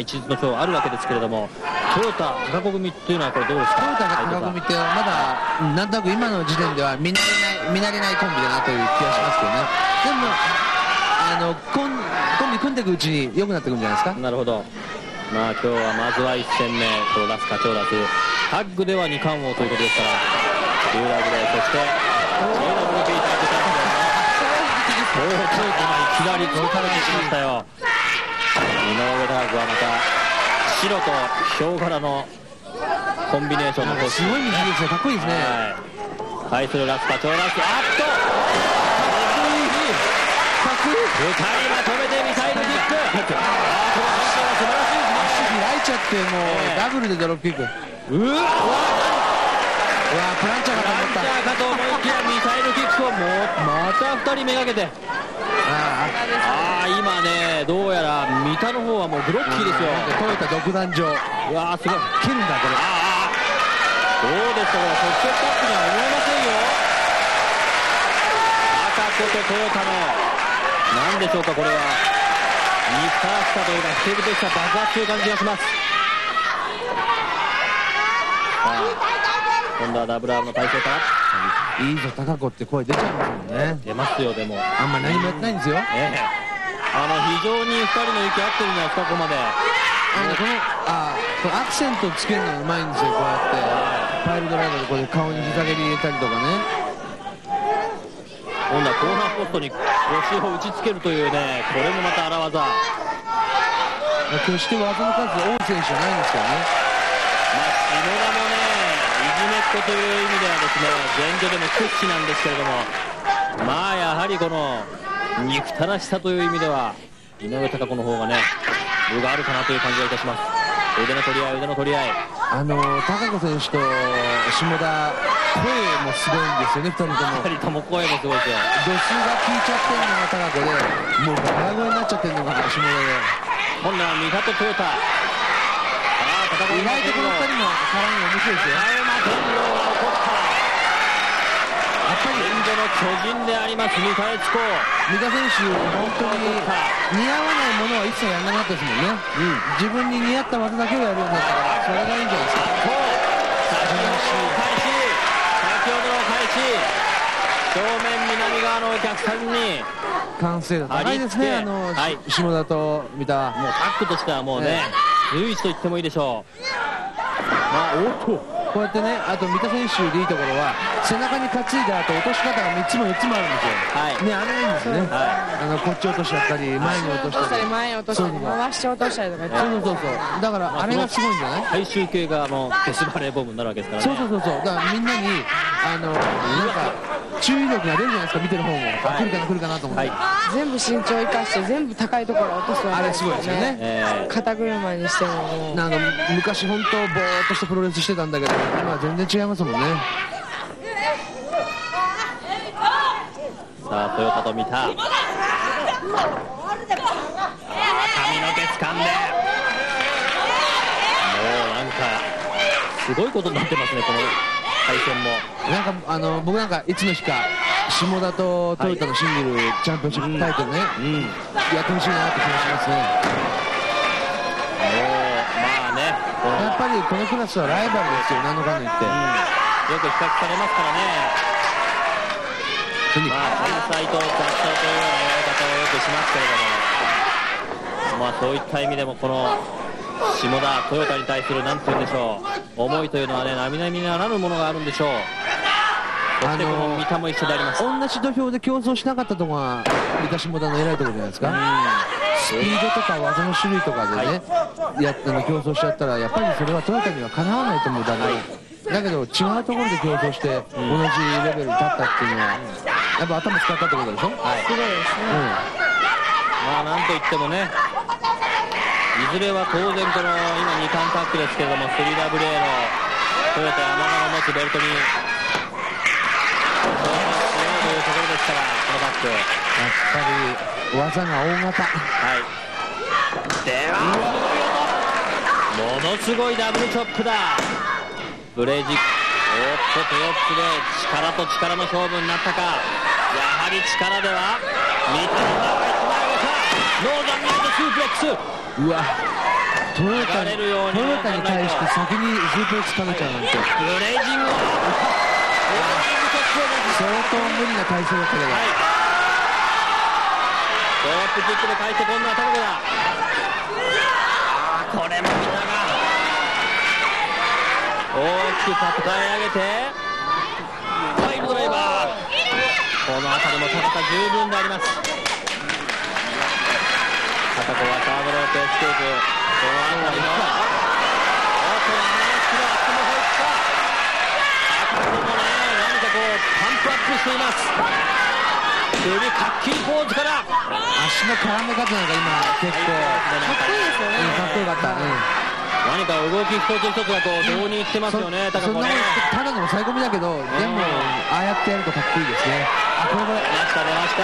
一日の賞あるわけですけれどもトヨタ高子組っていうのはこれどうですか？トヨタが高組ってまだうんなんとなく今の時点では見慣れない見慣れないコンビだなという気がしますけどね。でもあのコンコンビ組んでいくうちに良くなってくるんじゃないですか？なるほど。まあ今日はまずは1戦目このラス課長ラスタッグでは2冠王ということですからユーラグそしてジェイダブルピーターとチャンスですねおおトヨタがいきなり取られてしましたよ井上ダークはまた白とヒョウ柄のコンビネーションのすごい右ですよかっこいいですね。はい。対するラス課長ラスあっとかっこいい。2人まとめてミサイルキック。あーこの反射が素晴らしいですね足開いちゃってもうええダブルでドロップキックうわプランチャーかと思った。ランチャーかと思いきやミサイルキックをもうまた2人めがけてあああ今ねどうやら三田の方はもうブロッキーですよ。あトヨタ独壇場。うわーすごい。蹴るんだこれ。ああどうですかこれ。直接タッチには思えませんよ。赤子とトヨタの何でしょうかこれは。肉田したというかふてぶてした爆発という感じがします。今度はダブルアームの体勢か。らいいぞ高子って声出ちゃいますもんね。出ますよでも。あんま何もやってないんですよ。ええ。あの非常に2人の息合ってるんじゃないで。すかここまであのこのあこのアクセントつけるのがうまいんですよこうやって。パイルドライバーでこれ顔に膝蹴り入れたりとかね。今度はコーナーポストに腰を打ちつけるというねこれもまた荒技。決して技の数多い選手じゃないんですけどね。まあ、下田もね、めっ子という意味ではですね、現状でも屈指なんですけれども、まあやはりこの憎たらしさという意味では、井上貴子の方がね、分があるかなという感じがいたします。腕の取り合い、腕の取り合い。あの高子選手と下田声もすごいんですよね2人とも2人とも声もすごいですよ。度数が効いちゃってるのが高子でもうガラガラになっちゃってるのが下田で今度は三田とトヨタ。意外とこの2人の絡み面白いですよ。大山天皇が起こった。やっぱり現状の巨人であります、三田悦子。三田選手本当に似合わないものは一切やらなかったですもんね、自分に似合った技だけをやるようになったからそれがいいんじゃないですか。と先ほどの開始先ほどの開始。正面南側のお客さんに。完成度高いですね。あの、はい。下田と三田。はもうタッグとしてはもうね、随一と言ってもいいでしょう。まあおっと。こうやってねあと三田選手でいいところは背中に担いだ後落とし方が3つも4つもあるんですよ。はい。ねあれいいんですよね、はあのこっち落としちゃったり前に落としたり。前に落としたり回して落としたりとかそうそうそうそう。だからあれがすごいんじゃない？最終形があの消しバレーボムになるわけですからね。そうそうそうそう。だからみんなにあのなんか注意力が出るじゃないですか見てる方も、あ来るかな来るかなと思って、はい。全部身長生かして全部高いところ落とすわけあれすごいですよね。え肩車にしてももう。なんか昔本当ぼーっとしたプロレスしてたんだけど今は全然違いますもんね。ーさあトヨタと三田。髪の毛掴んで。もうなんかすごいことになってますねこのなんかあの僕なんかいつの日か下田とトヨタのシングルチャンピオンシップタイトルね、うん。もうやってほしいなって気がしますね。まあねやっぱりこのクラスはライバルですよ何のかんの言って、よく比較されますからね。まあ、天才と雑草というような言われ方をよくしますけれども、まあ、そういった意味でも、この下田、トヨタに対する、なんて言うんでしょう、思いというのはね、並々ならぬものがあるんでしょう。そして、こあの三田も一緒であります。く同じ土俵で競争しなかったところが三田下田の偉いところじゃないですか、スピードとか技の種類とかでね、やっあの競争しちゃったらやっぱりそれはトヨタにはかなわないと思うだけ、だけど違うところで競争して同じレベルに立ったっていうのはやっぱ頭使ったってことでしょ、はい。すごいですねまあ、なんといってもね、いずれは当然、この今、2冠タッグですけれども、3WA のトヨタ山田の持つベルトに、挑戦しようというところですから、このタッグ。やっぱり技が大型はい。では、ものすごいダブルチョップだ。ブレージ、おっと、手四つで力と力の勝負になったか。やはり力では、三田の長いつまよか。ノーザンミランドスープレックス。うわトヨタにトヨタに対して先にスープレックス食べちゃうなんてブレイジングを相当無理な体勢だったけど、はい。ドロップキックで返して今度は高子だ。あーこれも三田が大きく抱え上げて。パイルドライバー。この辺りも高さ十分であります。貴子はサードロープエスケープこの辺りのおっと7キロアップも入った貴子もね何かこうパンプアップしています。首かっきりポーズから。足の絡め方なんか今結構、かっこいいですよね。うんかっこよかった、うん何か動き一つ一つがこう導入してますよね、高そんな子ただの抑え込みだけど、でもああやってやるとかっこいいですね。あこれこれ出ました、出まし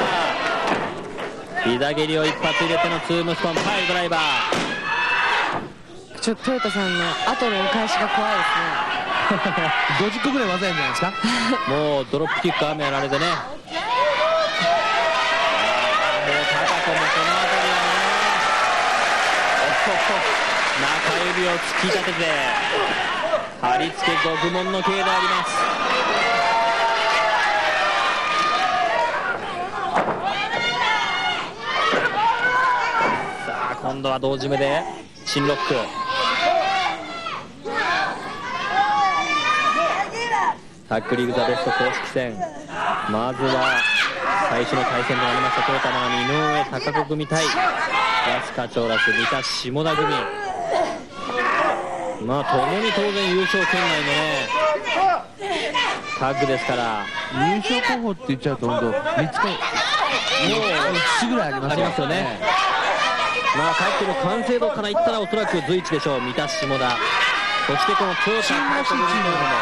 た。膝蹴りを一発入れてのツームストン、パイルドライバー。ちょっとトヨタさんの後のお返しが怖いですね50個ぐらい技やんじゃないですか？もうドロップキック雨やられてね。もう高子もこの辺りはね。おほほ中指を突き立てて、貼り付け獄門の刑であります。さあ今度は同時目で新ロックタックリーグザベスト公式戦。まずは最初の対戦となりましたトヨタの井上貴子組対安課長ラス三田下田組。まあともに当然優勝圏内のねタッグですから優勝候補って言っちゃうと本当3つかもう1ぐらいありますありますよね。まあ帰っての完成度から言ったらおそらく随一でしょう。三田下田そしてこのトヨタチームらしいチームが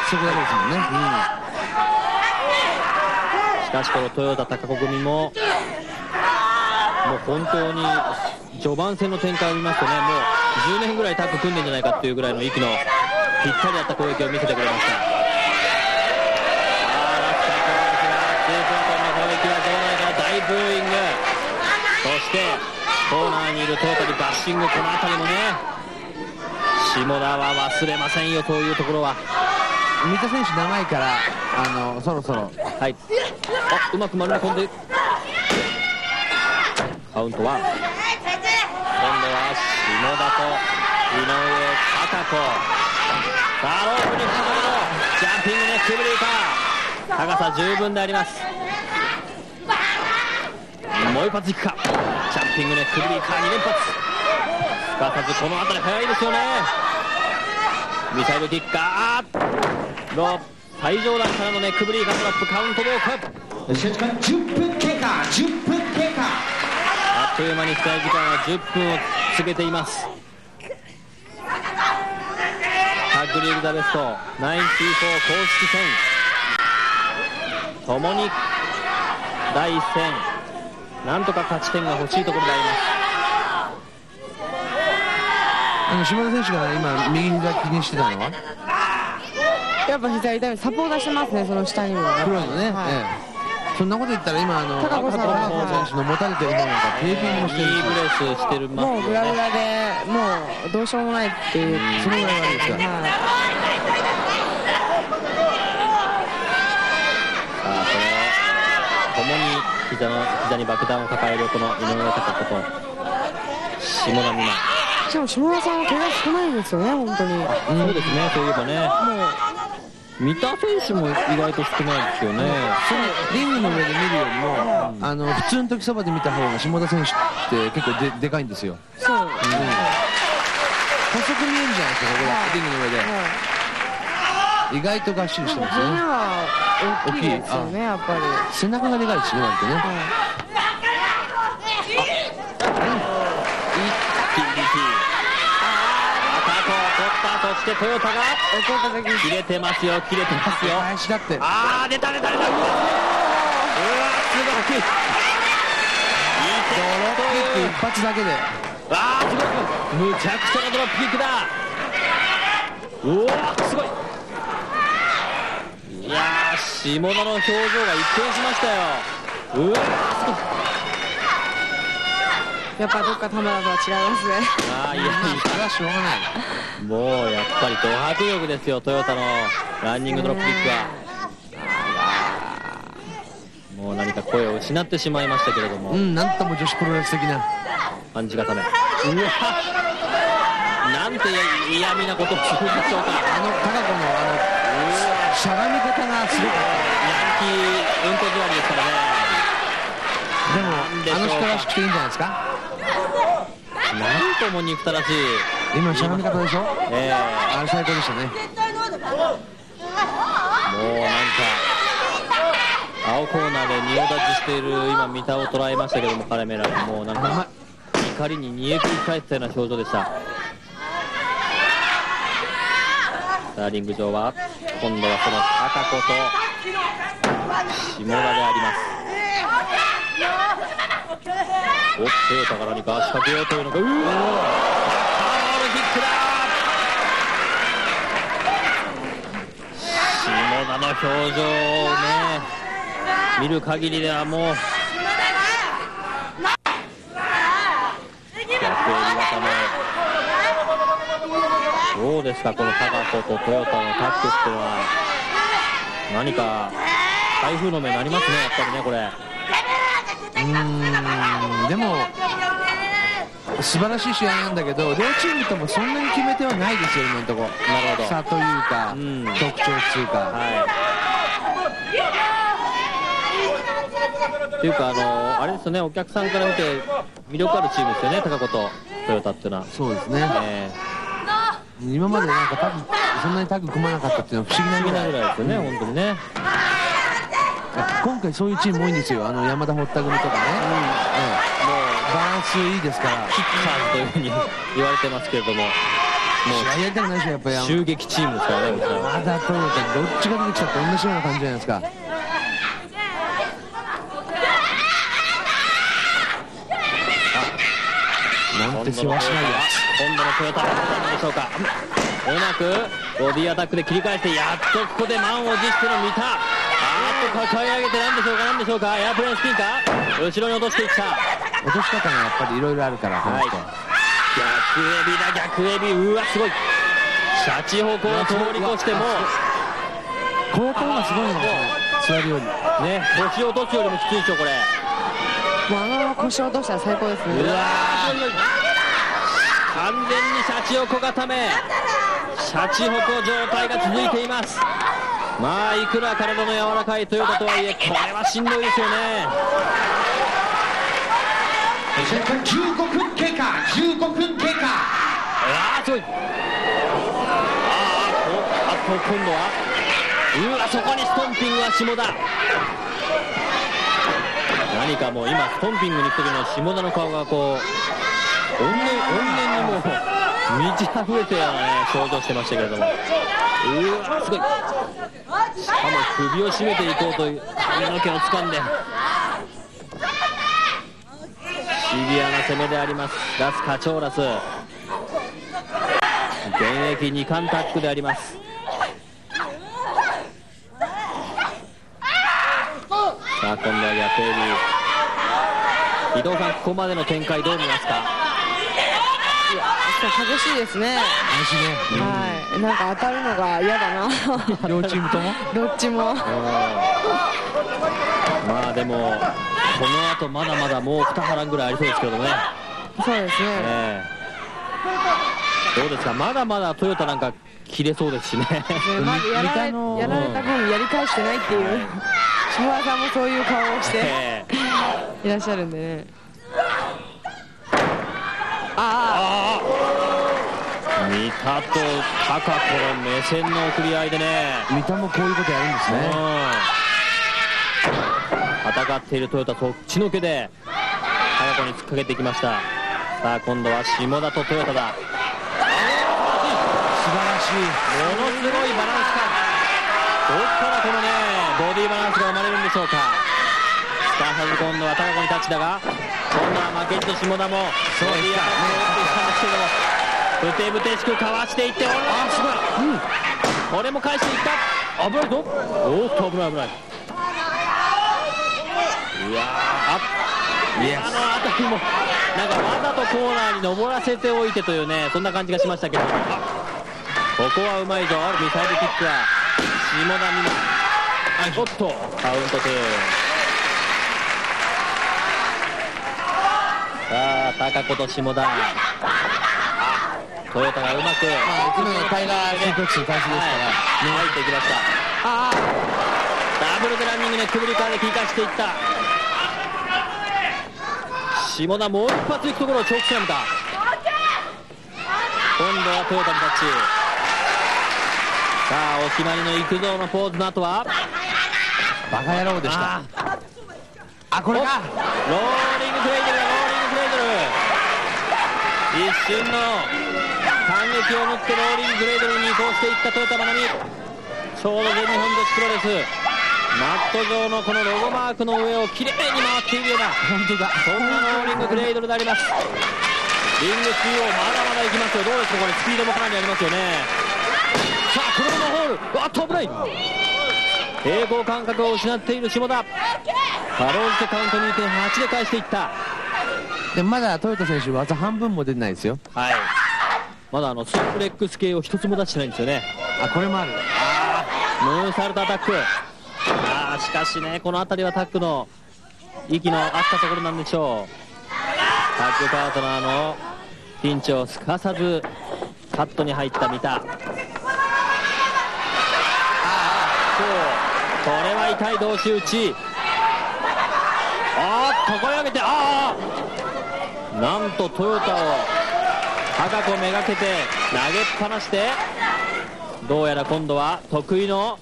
そこだけですもんね、うんしかしこのトヨタ高子組ももう本当に序盤戦の展開を見ますとねもう10年ぐらいタッグ組んでんじゃないかっていうぐらいの息のぴったりだった攻撃を見せてくれました。さあラスターからですがツーポイントの攻撃は場内から大ブーイング。そしてコーナーにいるトヨタにバッシングこの辺りもね下田は忘れませんよというところは三田選手長いからあのそろそろはい。あ、うまく丸め込んで。カウントは。今度は下田と井上貴子。さあ、ロープにかかるジャンピングネックブレーカー。高さ十分であります。もう一発いくか。ジャンピングネックブレーカー2連発。すかさずこの辺り速いですよね。ミサイルキッカー。ロープ最上段からのネックブリーカートラップカウントどうか時間10分経過10分経過。あっという間に試合時間は10分を告げています。タッグリーグザベスト994公式戦。ともに第一戦。なんとか勝ち点が欲しいところでありますあの島田選手が今右膝気にしてたのは？やっぱ膝痛めサポーターしてますねその下にも。黒いのね、はい。ええ。そんなこと言ったら今あの高子さんは高子選手の持たれてる方なんかテーピングもしてるしいいブレスしてるますよもうグラグねラでもうどうしようもないっていう。そのぐらいですかはい。さあこの共に膝の膝に爆弾を抱えるこの井上貴子と下田美馬しかも下田さんは怪我少ないんですよね本当に。もうそうですね、そういえばね。三田選手も意外と少ないですよね。そのリングの上で見るよりも、あの普通の時そばで見た方が下田選手って結構ででかいんですよ、そう、細く見えるじゃないですかここがリングの上で。はい。意外とがっしりしてますね。は大きいですよねやっぱり。背中がでかいしね割とねは TDT。アタックを取った、そしてトヨタが切れてますよ、切れてますよ。林だってあー、出た出た出た。うわうわ、すごい。ドロップキック手一発だけでわー、すごい。むちゃくちゃなドロップキックだ。うわー、すごい。いやー、下田の表情が一変しましたよ。うわー、すごい。やっぱどっか玉田とは違いますね。ああいやいやそれはしょうがない。もうやっぱりド迫力ですよトヨタのランニングドロップキックは。もう何か声を失ってしまいましたけれども、うんなんとも女子プロレス的な。パンチ固め。うわ。なんて嫌味なことをするんでしょうか。あの高子のあのしゃがみ方がすごかっヤンキー運転座りですからね。たでもあの人らしくていいんじゃないですか？なんとも憎たらしい。今しゃがみ方でしょ？ええ。あれ最高でしたね。もうなんか青コーナーで仁王立ちしている今三田を捉えましたけどもカレメラ。がもうなんか怒りに煮えくり返ったような表情でした。さあリング上は今度はその高子と下田でありますおっトヨタから何かけようというのか。うわパワー。ルキックだ下田の表情をね。見る限りではもう。どうですかこの高子とトヨタのタッグっていうのは。何か台風の目になりますねやっぱりねこれうーんでも素晴らしい試合なんだけど両チームともそんなに決め手はないですよ今のとこ。ろなるほど。差というか、うん。特徴っていうか、はい。っていうかあのあれですよねお客さんから見て魅力あるチームですよね高子とトヨタっていうのは、そうですね、え今までなんかタッグそんなにタッグ組まなかったっていうのは不思議なぐらいですよね本当にね今回そういうチーム多いんですよ。あの山田堀田組とかね、ええバランスいいですから。キッカーズというふうに言われてますけれども。も試合やりたくないでしょやっぱり。う襲撃チームですからね。山田トヨタどっちが出てきたって同じような感じじゃないですか。なんてせわしないや今度のトヨタなんでしょうか。うまくボディアタックで切り返してやっとここで満を持しての見たあーっと抱え上げて何でしょうか何でしょうか。エアプレーンスピンか。後ろに落としていった。落とし方がやっぱりいろいろあるからはい。人、逆エビだ逆エビ。うわすごい。シャチホコを通り越しても。こうやった方がすごいの座るより。ね腰を落とすよりもきついでしょこれ。もうあの腰を落としたら最高ですね。うわー完全にシャチホコ固め。シャチホコ状態が続いていますまあいくら体の柔らかいトヨタとはいえこれはしんどいですよね。15分経過15分経過。ああすごい。ああこあと今度は。うわそこにストンピングは下田。何かもう今ストンピングに行く時の下田の顔がこう怨念怨念にもう。満ち溢れたよね表情してましたけれども。うわすごい。しかも首を絞めていこうという髪の毛を掴んで。シビアな攻めであります。ラス・カチョーラス。現役2冠タッグであります。さあ今度は逆エビ伊藤さんここまでの展開どう見ますか？激しいですね。はい。なんか当たるのが嫌だな。両チームとも？どっちも。まあでもこの後まだまだもう2波乱ぐらいありそうですけどね、そうですね。ええ。どうですか？まだまだトヨタなんか切れそうですしね。ねまずやられやられた分やり返してないっていう。下田さんもそういう顔をしてええ。いらっしゃるんでね。あ三田と高子の目線の送り合いでね。三田もこういうことやるんですね。うん。戦っているトヨタそっちのけで高子に突っかけてきました。さあ今度は下田とトヨタだ。素晴らしい。ものすごいバランス感。どっからこのねボディバランスが生まれるんでしょうか。すかさず今度は高子にタッチだが今度は負けじと下田もボディアタックを打ってきたんですけどもふてぶてしくかわしていっておあすごい、うん、これも返していった。危ないぞ。おっと危ない危ない。うわーあイエス。あのあたりもなんかわざとコーナーに登らせておいてというねそんな感じがしましたけど。ここはうまいぞ。ミサイルキックは下田美馬おっとカウント2さあ高子と下田トヨタがうまく、まあ今のタイガーですから。はい、入っていきました。あダブルでランニングネックブリカーで切り返していった。下田もう一発いくところをチョークスラムか今度はトヨタにタッチ。さあお決まりの行くぞのポーズの後は。あバカ野郎でした。ああこれか。ローリングクレイドルだローリングクレイドル一瞬の感激を縫ってローリングクレイドルに移行していったトヨタ真奈美ちょうど全日本女子プロレス。マット上のこのロゴマークの上をきれいに回っているような。本当だそんなローリングクレイドルであります。リング中央まだまだ行きますよ。どうですかこれ？スピードもかなりありますよね。さあこのままホール。あっと危ない平行感覚を失っている下田。かろうじてカウント2.8で返していった。でまだトヨタ選手技半分も出てないですよ。はい。まだあのスープレックス系を一つも出してないんですよね。あこれもある。ムーンサルトアタック。あーしかしねこの辺りはタックの息の合ったところなんでしょう。タッグパートナーのピンチをすかさずカットに入った三田。そう。これは痛い同士打ち。あーっと声上げてああなんとトヨタを高くめがけて投げっぱなしてどうやら今度は得意の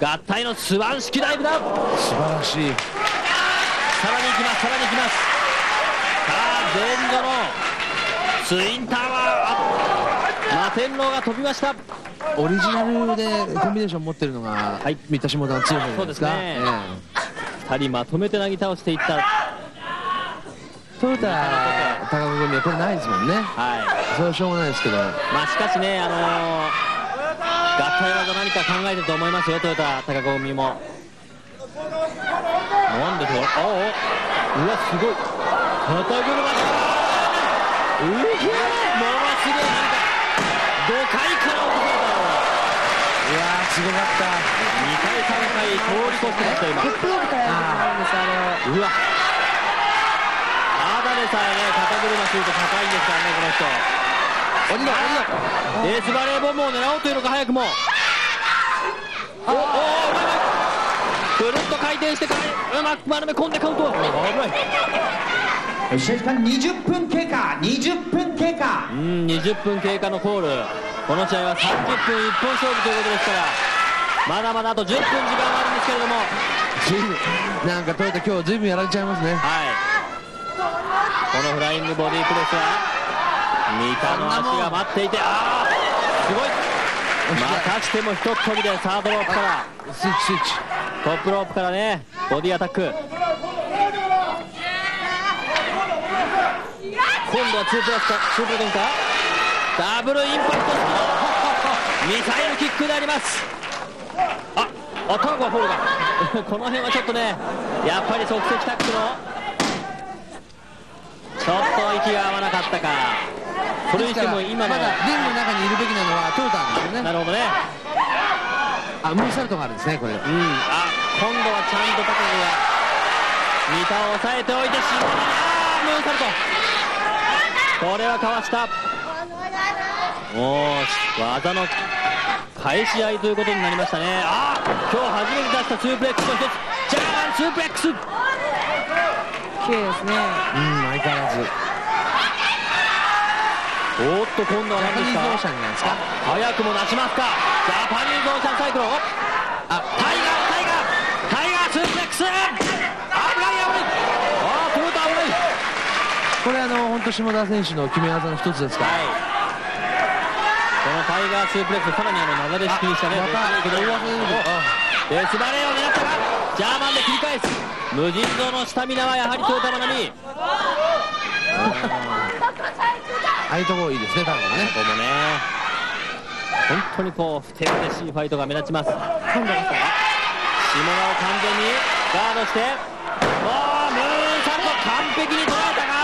合体のスワン式ダイブだ。さらに行素晴らしいきますさらに行きます。さあ前女のツインタワーあ摩天楼が飛びました。オリジナルでコンビネーション持ってるのが、はい。三田下田の強さじゃないですか？そうですね。え2人まとめてなぎ倒していった。えトヨタ高子組はこれないですもんね。はい。それはしょうがないですけど。まあしかしねあのー合体技何か考えてると思いますよトヨタ高子組も。なんでしょう？あおう。わすごい。肩車だうひゃものすげえなんか5回から落とされたよいやーすごかった。2回3回通り越してました今トップロープからやるんですあうわでさえね肩車すると高いんですからねこの人。降りろ降りろエースバレーボムを狙おうというのか早くも。おおうまいうまいくるっと回転してかうまく丸め込んでカウント危ない試合時間20分経過20分経過うん20分経過のコールこの試合は30分一本勝負ということですからまだまだあと10分時間があるんですけれどもなんかトヨタ今日ずいぶんやられちゃいますねはいこのフライングボディープレスは三田の足が待っていてああすごい。またしても一飛びでサードロープから。スイッチスイッチトップロープからねボディアタック。今度はツープラスかツープラテンか。ダブルインパクト。ミサイルキックであります。ああタンクはフォールだ。この辺はちょっとねやっぱり即席タックのちょっと息が合わなかったか。それにしても今のまだリングの中にいるべきなのはトヨタなんですよね。なるほどね。あムーンサルトがあるんですねこれ。うん、あ今度はちゃんと高木が三田を抑えておいてしまう。あームーンサルト。これはかわした。もう技の返し合いということになりましたね。あー今日初めて出したスープレックスの一つ。ジャーマンスープレックス綺麗ですねうん相変わらず。おーっと今度は何ですか？ジャパニーズオーシャンじゃないですか早くも出しますか。ジャパニーズオーシャンサイクロン。あタイガータイガー。タイガースープレックス危ない危ない。あートヨタ危ない。これあの本当下田選手の決め技の一つですか？らはい。このタイガースープレックス、さらにあの流れ式にしたね、またベースバレーを狙ったが、ジャーマンで切り返す。無尽蔵のスタミナはやはり豊田真奈ああいうとこいいですね多分ねここもね本当にこう不手腕しいファイトが目立ちます今度は下田を完全にガードしてもうムーンサルト完璧に捉えたが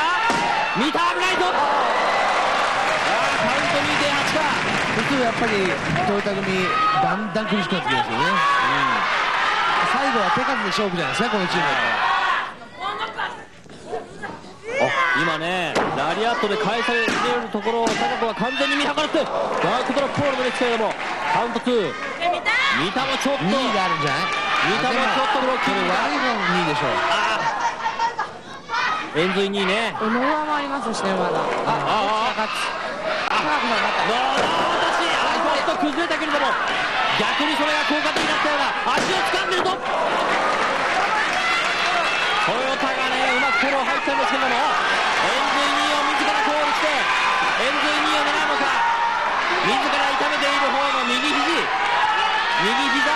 見た危ないぞカウント2.8かそうやっぱりトヨタ組だんだん苦しくなってきますよね、うん最後は手数で勝負じゃないですかこのチーム今ねラリアットで返される。ところを高子は完全に見計らってバックドロップボールですけれどもカウント2三田もちょっと2があるんじゃない？三田もちょっとブロッキング悪い？方の2でしょう円髄にねノアもありますしねまだああ高子さん勝ったどうだ私あちょっと崩れたけれども逆にそれが効果的だったような足を掴んでるとトヨタがねうまくフォロー入ったんですけれども円髄2を自らコールして円髄2を狙うのか自ら痛めている方の右肘右膝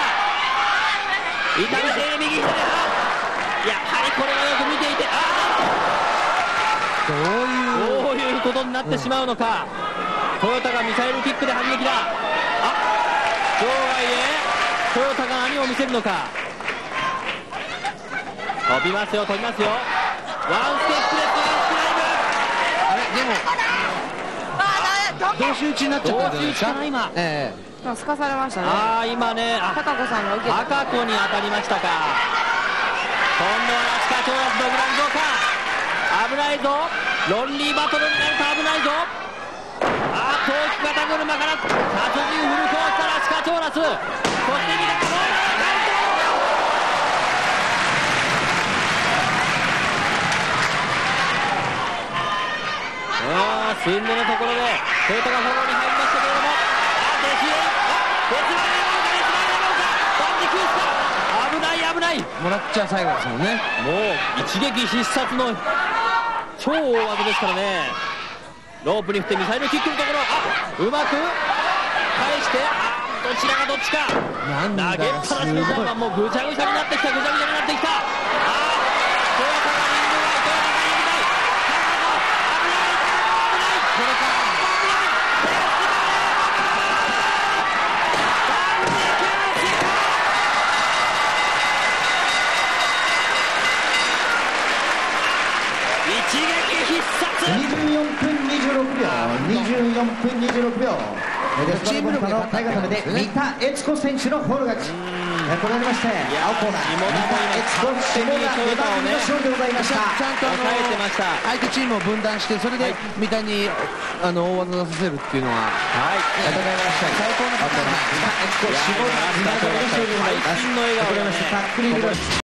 痛めている右膝であやはりこれはよく見ていてあどういうどういうことになってしまうのか、トヨタがミサイルキックで反撃だ。あ場外へトヨタが何を見せるのか。飛びますよ飛びますよ。ワンステップですあれでも同士打ちになっちゃったんじゃないですか同士打ちかな今えまあすかされましたね。ああ今ねあ高子さんが受けた。赤子に当たりましたか。今度はラスカトーラスのグランドか危ないぞ。ロンリーバトルになると危ないぞあー遠く肩車から殺人フルコースターラスカトーラスそして見たかどうだあー、寸止のところでトヨタがフォローに入りましたけれども。あー、デシエイあデスマイナーデスマイナーバンディクースか危ない危ない。もらっちゃ最後ですもんねもう一撃必殺の超大技ですからね。ロープに振ってミサイルキックのところ。あうまく返してあどちらがどっちか。投げっぱなしの方がもうぐちゃぐちゃになってきたぐちゃぐちゃになってきたデスバルボンタの体固めで三田悦子選手のフォール勝ちこれになりまして青コーナー三田悦子下田2番組の勝利でございましちゃたんとあの抑えてました相手チームを分断してそれで三田にあの大技出させるっていうのははい。ありがとうございました最高のパターン三田悦子下田2番組の勝利でございます会心の笑顔がねこれましてタックリング